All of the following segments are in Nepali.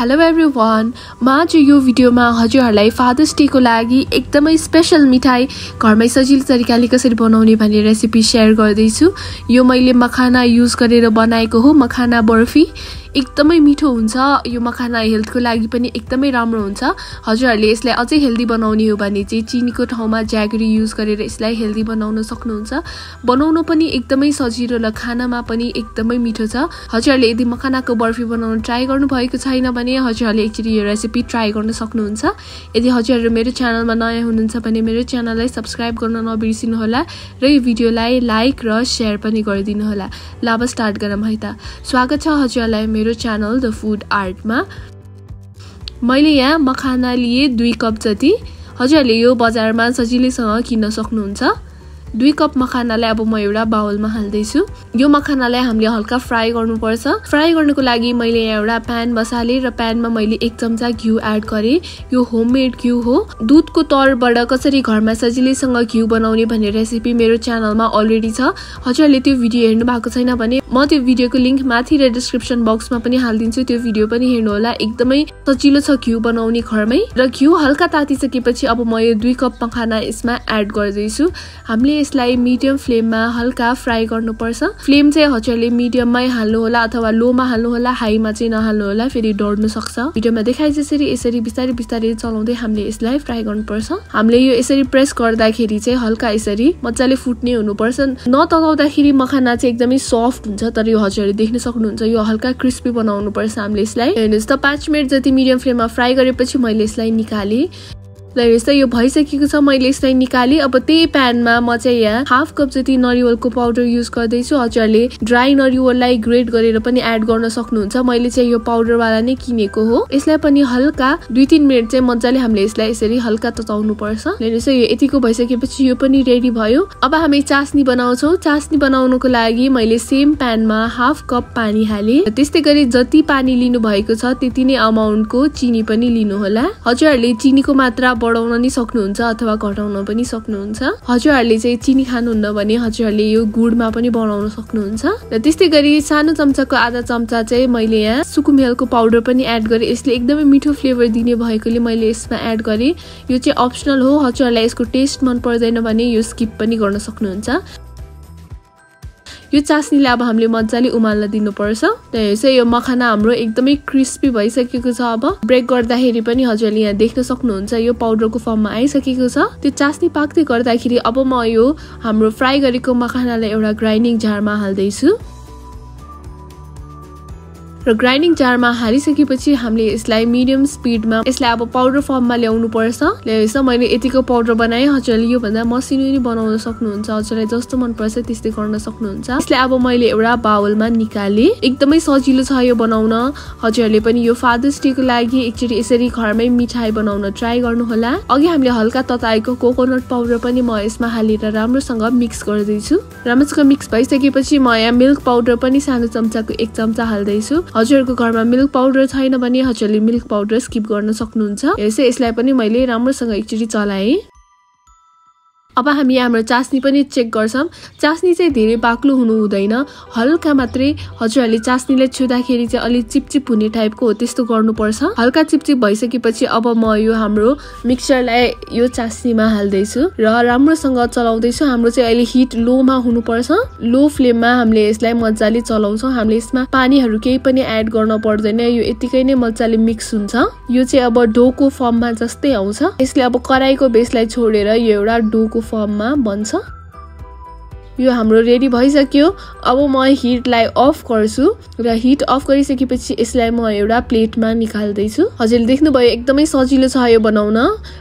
हेलो एभ्री वान म आज यो भिडियोमा हजुरहरूलाई फादर्स डेको लागि एकदमै स्पेसल मिठाई घरमै सजिलो तरिकाले कसरी बनाउने भन्ने रेसिपी सेयर गर्दैछु। यो मैले मखाना युज गरेर बनाएको हो मखाना बर्फी। एकदमै मिठो हुन्छ। यो मखाना हेल्थको लागि पनि एकदमै राम्रो हुन्छ। हजुरहरूले यसलाई अझै हेल्दी बनाउने हो भने चाहिँ चिनीको ठाउँमा ज्यागरी युज गरेर यसलाई हेल्दी बनाउन सक्नुहुन्छ। बनाउनु पनि एकदमै सजिलो र खानामा पनि एकदमै मिठो छ। हजुरहरूले यदि मखानाको बर्फी बनाउन ट्राई गर्नुभएको छैन भने हजुरहरूले एकचोटि यो रेसिपी ट्राई गर्न सक्नुहुन्छ। यदि हजुरहरू मेरो च्यानलमा नयाँ हुनुहुन्छ भने मेरो च्यानललाई सब्सक्राइब गर्न नबिर्सिनुहोला र यो भिडियोलाई लाइक र सेयर पनि गरिदिनु होला ल अब स्टार्ट गरौँ है त। स्वागत छ हजुरहरूलाई मेरो च्यानल द फुड आर्टमा। मैले यहाँ मखाना लिएँ दुई कप जति। हजुरहरूले यो बजारमा सजिलैसँग किन्न सक्नुहुन्छ। दुई कप मखानालाई अब म एउटा बाउलमा हाल्दैछु। यो मखानालाई हामीले हल्का फ्राई गर्नुपर्छ। फ्राई गर्नुको लागि मैले यहाँ एउटा प्यान बसालेँ र प्यानमा मैले एक चम्चा घिउ एड गरेँ। यो होममेड घिउ हो। दुधको तौरबाट कसरी घरमा सजिलैसँग घिउ बनाउने भन्ने रेसिपी मेरो च्यानलमा अलरेडी छ। हजुरहरूले त्यो भिडियो हेर्नु भएको छैन भने म त्यो भिडियोको लिङ्क माथि र डिस्क्रिप्सन बक्समा पनि हालिदिन्छु। त्यो भिडियो पनि हेर्नुहोला। एकदमै सजिलो छ घिउ बनाउने घरमै। र घिउ हल्का तातिसकेपछि अब म यो दुई कप मखाना यसमा एड गर्दैछु। हामीले यसलाई मिडियम फ्लेममा हल्का फ्राई गर्नुपर्छ। फ्लेम चाहिँ हजुरले मिडियममै हाल्नुहोला अथवा लोमा हाल्नुहोला हाईमा चाहिँ नहाल्नुहोला फेरि डढ्नु सक्छ। भिडियोमा देखाए जसरी यसरी बिस्तारै बिस्तारै चलाउँदै हामीले यसलाई फ्राई गर्नुपर्छ। हामीले यो यसरी प्रेस गर्दाखेरि चाहिँ हल्का यसरी मजाले फुट्ने हुनुपर्छ। नतगाउँदाखेरि मखाना चाहिँ एकदमै सफ्ट हुन्छ तर यो हजुरहरूले देख्न सक्नुहुन्छ यो हल्का क्रिस्पी बनाउनु पर्छ हामीले यसलाई। हेर्नुहोस् त पाँच मिनट जति मिडियम फ्लेममा फ्राई गरेपछि मैले यसलाई निकालेँ। र यस्तै यो भइसकेको छ मैले यसलाई निकालेँ। अब त्यही प्यानमा म चाहिँ यहाँ हाफ कप जति नरिवलको पाउडर युज गर्दैछु। हजुरले ड्राई नरिवललाई ग्रेड गरेर पनि एड गर्न सक्नुहुन्छ। मैले चाहिँ यो पाउडरवाला नै किनेको हो। यसलाई पनि हल्का दुई तिन मिनट चाहिँ मजाले हामीले यसलाई यसरी हल्का तताउनु पर्छ। हेर्नुहोस् यो यतिको भइसकेपछि यो पनि रेडी भयो। अब हामी चास्नी बनाउँछौँ। चास्नी बनाउनुको लागि मैले सेम प्यानमा हाफ कप पानी हालेँ। त्यस्तै गरी जति पानी लिनु भएको छ त्यति नै अमाउन्टको चिनी पनि लिनुहोला। हजुरहरूले चिनीको मात्रा बढाउन नि सक्नुहुन्छ अथवा घटाउन पनि सक्नुहुन्छ। हजुरहरूले चाहिँ चिनी खानुहुन्न भने हजुरहरूले यो गुडमा पनि बनाउन सक्नुहुन्छ। र त्यस्तै गरी सानो चम्चाको आधा चम्चा चाहिँ मैले यहाँ सुकुमेलको पाउडर पनि एड गरेँ। यसले एकदमै मिठो फ्लेभर दिने भएकोले मैले यसमा एड गरेँ। यो चाहिँ अप्सनल हो। हजुरहरूलाई यसको टेस्ट मन पर्दैन भने यो स्किप पनि गर्न सक्नुहुन्छ। यो चास्नीलाई अब हामीले मजाले उमाल्न दिनुपर्छ। चाहिँ यो मखाना हाम्रो एकदमै क्रिस्पी भइसकेको छ अब। ब्रेक गर्दाखेरि पनि हजुरले यहाँ देख्न सक्नुहुन्छ यो पाउडरको फर्ममा आइसकेको छ। त्यो चास्नी पाक्दै गर्दाखेरि अब म यो हाम्रो फ्राई गरेको मखानालाई एउटा ग्राइन्डिङ जारमा हाल्दैछु। र ग्राइन्डिङ जारमा हालिसकेपछि हामीले यसलाई मिडियम स्पिडमा यसलाई अब पाउडर फर्ममा ल्याउनु पर्छ। ल्याएछ मैले यतिको पाउडर बनाएँ। हजुरले योभन्दा मसिनो नै बनाउन सक्नुहुन्छ। हजुरलाई जस्तो मनपर्छ त्यस्तै गर्न सक्नुहुन्छ। यसलाई अब मैले एउटा बाउलमा निकालेँ। एकदमै सजिलो छ यो बनाउन। हजुरहरूले पनि यो फादर्स डेको लागि एकचोटि यसरी घरमै मिठाई बनाउन ट्राई गर्नुहोला। अघि हामीले हल्का तताएको कोकोनट पाउडर पनि म यसमा हालेर राम्रोसँग मिक्स गर्दैछु। राम्रोसँग मिक्स भइसकेपछि म यहाँ मिल्क पाउडर पनि सानो चम्चाको एक चम्चा हाल्दैछु। हजुरहरूको घरमा मिल्क पाउडर छैन भने हजुरले मिल्क पाउडर स्किप गर्न सक्नुहुन्छ। यसै यसलाई पनि मैले राम्रोसँग एकचोटि चलाएँ। अब हामी हाम्रो चास्नी पनि चेक गर्छौँ। चास्नी चाहिँ धेरै बाक्लो हुनु हुँदैन हल्का मात्रै। हजुरहरूले चास्नीलाई छुँदाखेरि चाहिँ अलिक चिपचिप हुने टाइपको हो त्यस्तो गर्नुपर्छ। हल्का चिपचिप भइसकेपछि अब म यो हाम्रो मिक्सरलाई यो चास्नीमा हाल्दैछु र राम्रोसँग चलाउँदैछु। हाम्रो चाहिँ अहिले हिट लोमा हुनुपर्छ। लो फ्लेममा हामीले यसलाई मजाले चलाउँछौँ। हामीले यसमा पानीहरू केही पनि एड गर्न पर्दैन। यो यतिकै नै मजाले मिक्स हुन्छ। यो चाहिँ अब डोको फर्ममा जस्तै आउँछ। यसले अब कराईको बेसलाई छोडेर यो एउटा डोको फर्ममा बन्छ। यो हाम्रो रेडी भइसक्यो। अब म हिटलाई अफ गर्छु र हिट अफ गरिसकेपछि यसलाई म एउटा प्लेटमा निकाल्दैछु। हजुरले देख्नुभयो एकदमै सजिलो छ यो बनाउन।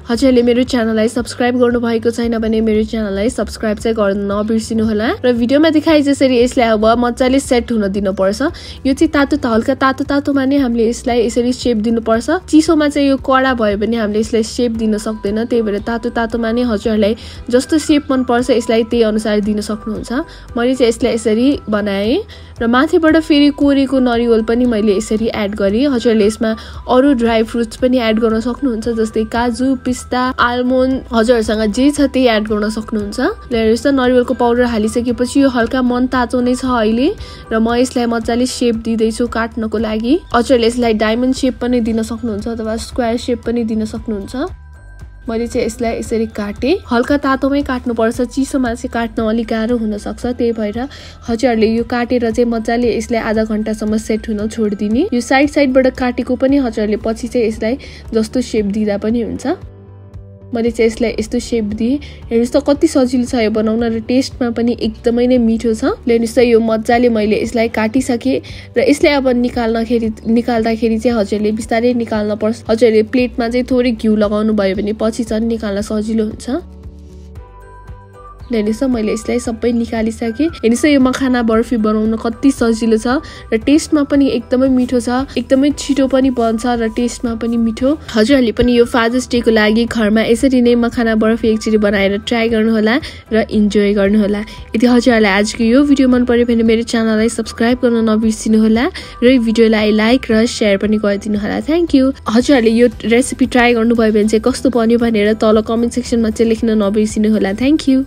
हजुरले मेरो च्यानललाई सब्सक्राइब गर्नुभएको छैन भने मेरो च्यानललाई सब्सक्राइब चाहिँ गर्न नबिर्सिनु होला र भिडियोमा देखाए जसरी यसलाई अब मजाले सेट हुन दिनुपर्छ। यो चाहिँ तातो त हल्का तातो तातोमा नै हामीले यसलाई यसरी सेप दिनुपर्छ। चिसोमा चाहिँ यो कडा भयो भने हामीले यसलाई सेप दिन सक्दैन। त्यही भएर तातो तातोमा नै हजुरहरूलाई जस्तो सेप मनपर्छ यसलाई त्यही अनुसार दिन सक्नु सक्नुहुन्छ मैले चाहिँ यसलाई यसरी बनाएँ र माथिबाट फेरि कोरेको नरिवल पनि मैले यसरी एड गरेँ। हजुरहरूले यसमा अरू ड्राई फ्रुट्स पनि एड गर्न सक्नुहुन्छ जस्तै काजु पिस्ता आलमोन्ड हजुरहरूसँग जे छ त्यही एड गर्न सक्नुहुन्छ। त नरिवलको पाउडर हालिसकेपछि यो हल्का मन तातो नै छ अहिले र म यसलाई मजाले सेप दिँदैछु काट्नको लागि। हजुरहरूले यसलाई डायमन्ड सेप पनि दिन सक्नुहुन्छ अथवा स्क्वायर सेप पनि दिन सक्नुहुन्छ। मैले चाहिँ यसलाई यसरी काटेँ। हल्का तातोमै काट्नुपर्छ चिसोमा चाहिँ काट्न अलिक गाह्रो हुनसक्छ। त्यही भएर हजुरहरूले यो काटेर चाहिँ मजाले यसलाई आधा घन्टासम्म सेट हुन छोडिदिने। यो साइड साइडबाट काटेको पनि हजुरहरूले पछि चाहिँ यसलाई जस्तो सेप दिँदा पनि हुन्छ। मैले चाहिँ यसलाई यस्तो सेप दिएँ। हेर्नुहोस् त कति सजिलो छ यो बनाउन र टेस्टमा पनि एकदमै नै मिठो छ। हेर्नुहोस् त यो मजाले मैले यसलाई काटिसकेँ र यसलाई अब निकाल्नखेरि निकाल्दाखेरि चाहिँ हजुरले बिस्तारै निकाल्न पर्छ। हजुरहरूले प्लेटमा चाहिँ थोरै घिउ लगाउनु भयो भने पछि चाहिँ निकाल्न सजिलो हुन्छ। हेर्नुहोस् मैले यसलाई सबै निकालिसकेँ हेर्नुहोस् यो मखाना बर्फी बनाउन कति सजिलो छ र टेस्टमा पनि एकदमै मिठो छ। एकदमै छिटो पनि बन्छ र टेस्टमा पनि मिठो। हजुरहरूले पनि यो फादर्स डेको लागि घरमा यसरी नै मखाना बर्फी एकचोटि बनाएर ट्राई गर्नुहोला र इन्जोय गर्नुहोला। यदि हजुरहरूलाई आजको यो भिडियो मन पऱ्यो भने मेरो च्यानललाई सब्सक्राइब गर्न नबिर्सिनुहोला र यो भिडियोलाई लाइक र सेयर पनि गरिदिनु होला थ्याङ्क यू हजुरहरूले यो रेसिपी ट्राई गर्नुभयो भने चाहिँ कस्तो बन्यो भनेर तल कमेन्ट सेक्सनमा चाहिँ लेख्न नबिर्सिनु होला थ्याङ्क यू